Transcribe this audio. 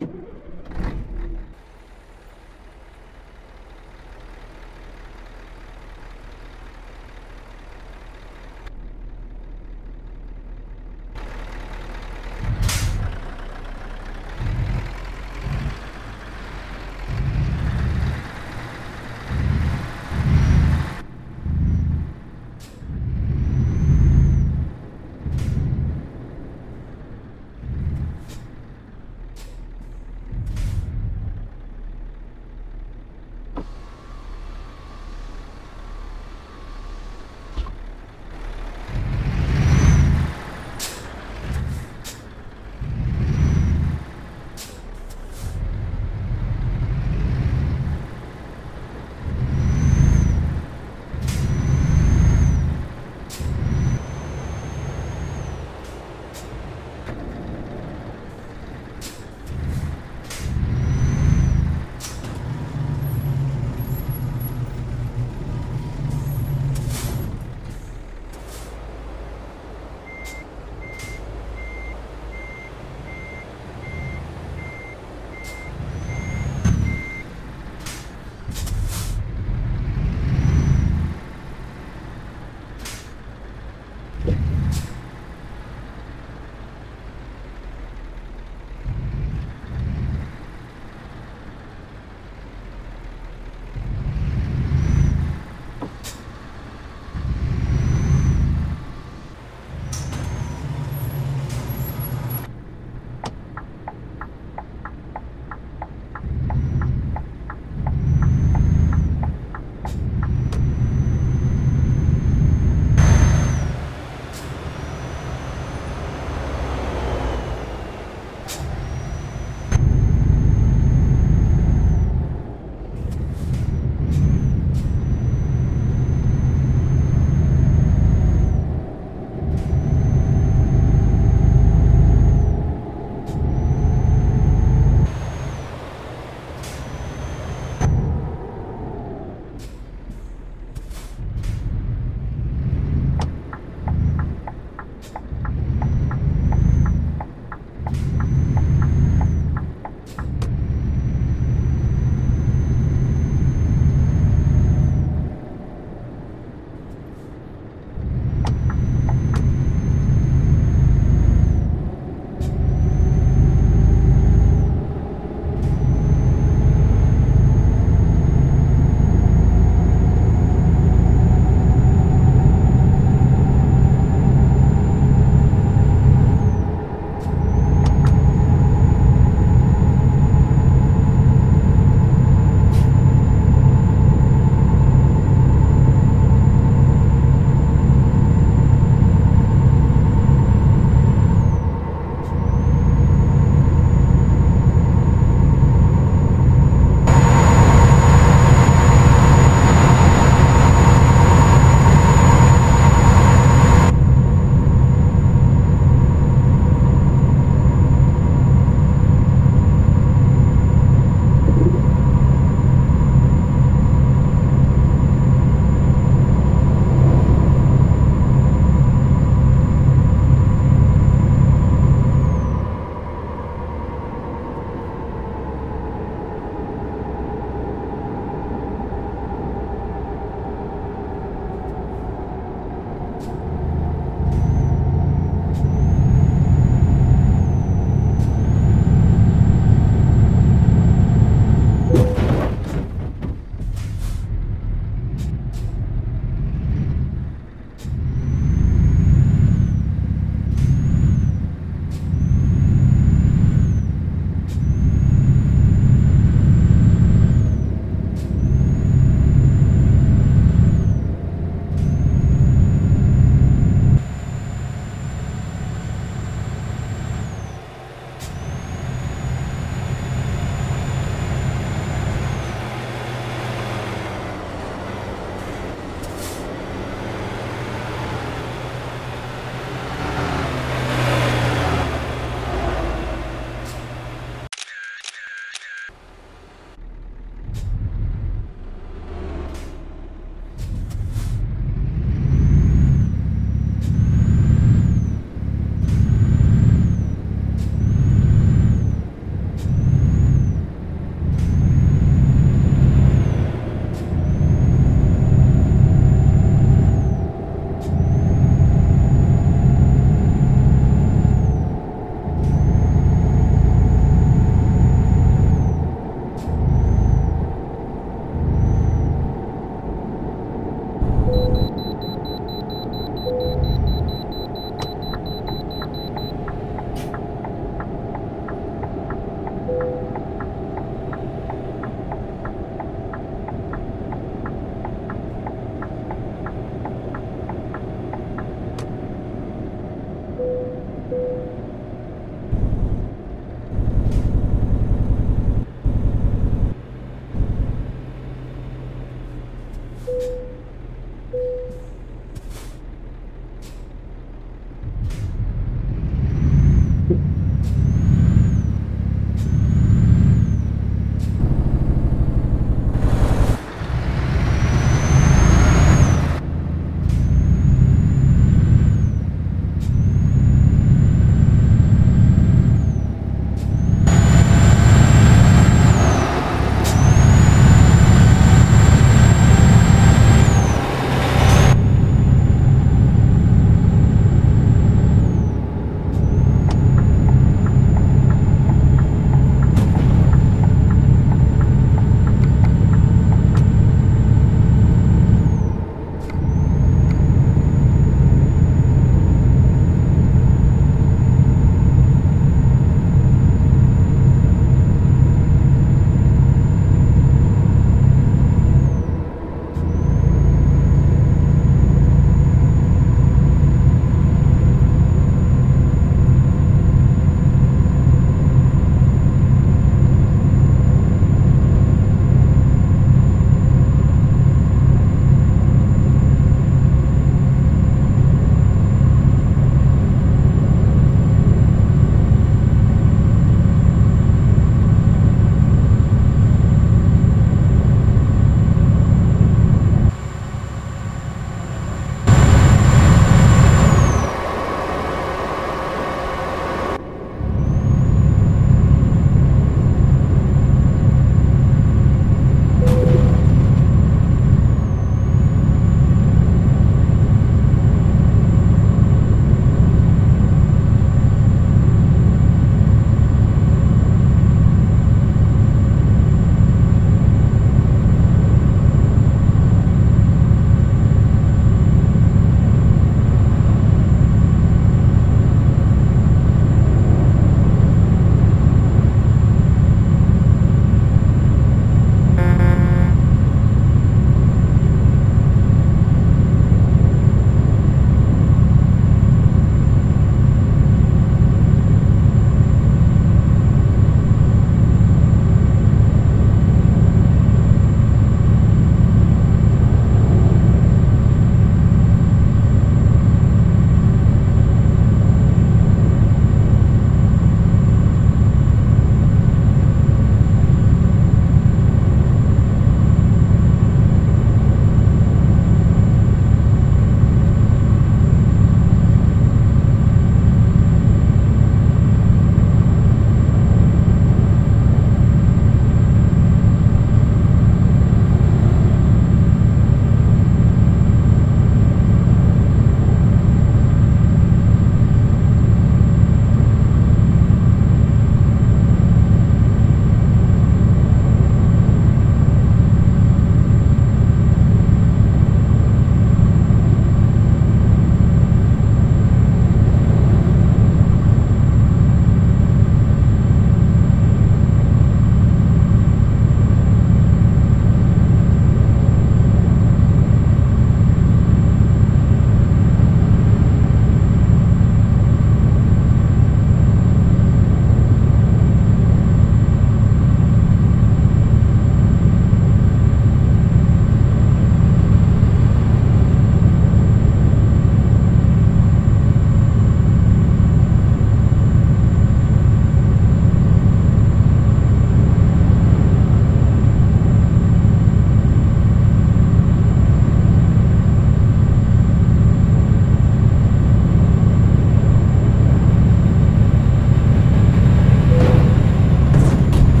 you